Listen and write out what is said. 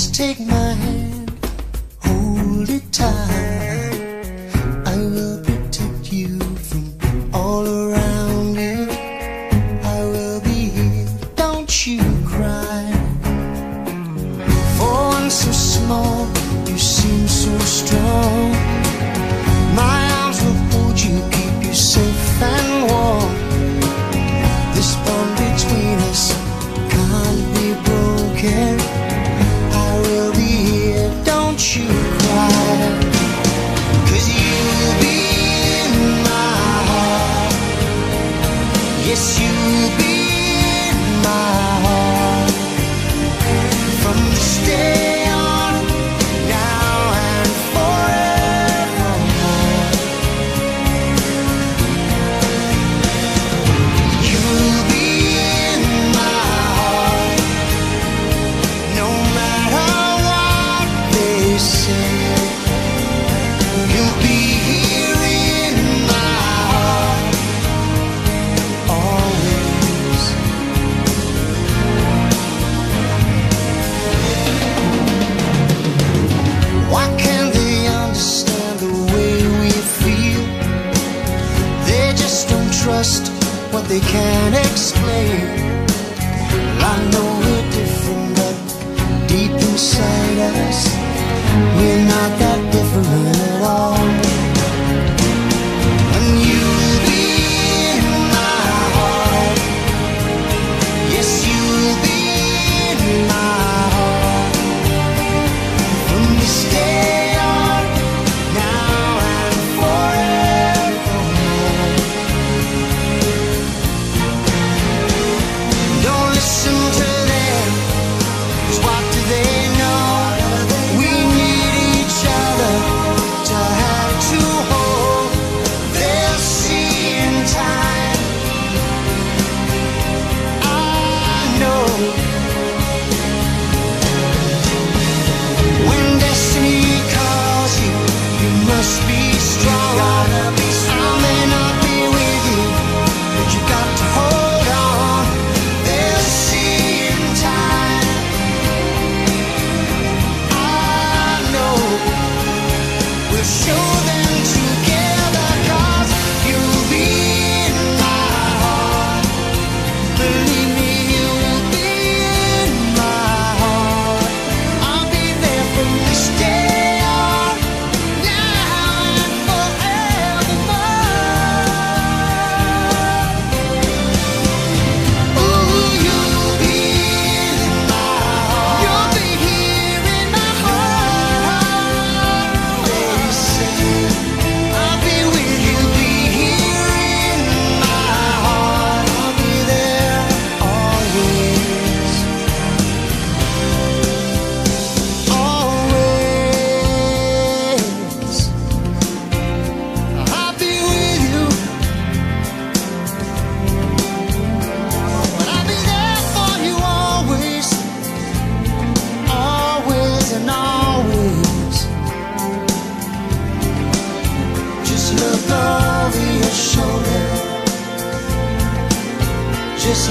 Just take my hand, hold it tight. I will protect you from all around you. I will be here, don't you cry. For I'm so small, you seem so strong. Yes, you'll be in my. they can't explain. Well, I know we're different, but deep inside us, we're not that.